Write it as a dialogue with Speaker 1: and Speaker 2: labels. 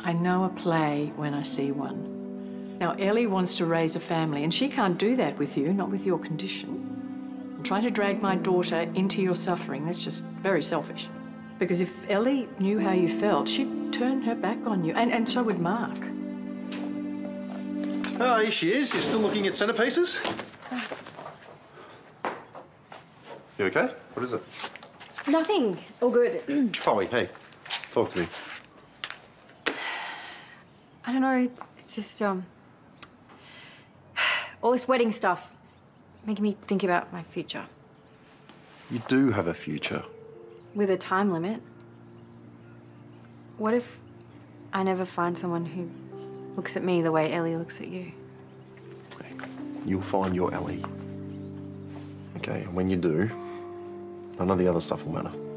Speaker 1: I know a play when I see one. Now, Elly wants to raise a family, and she can't do that with you, not with your condition. And trying to drag my daughter into your suffering, that's just very selfish. Because if Elly knew how you felt, she'd turn her back on you, and, and so would Mark.
Speaker 2: Oh, here she is. You're still looking at centerpieces? You okay? What is it?
Speaker 3: Nothing. All good.
Speaker 2: Chloe, hey, talk to me.
Speaker 3: I don't know. It's, it's just um. All this wedding stuff. It's making me think about my future
Speaker 2: You do have a future.
Speaker 3: with a time limit. What if I never find someone who looks at me the way Elly looks at you?
Speaker 2: You'll find your Elly. Okay, and when you do, none of the other stuff will matter.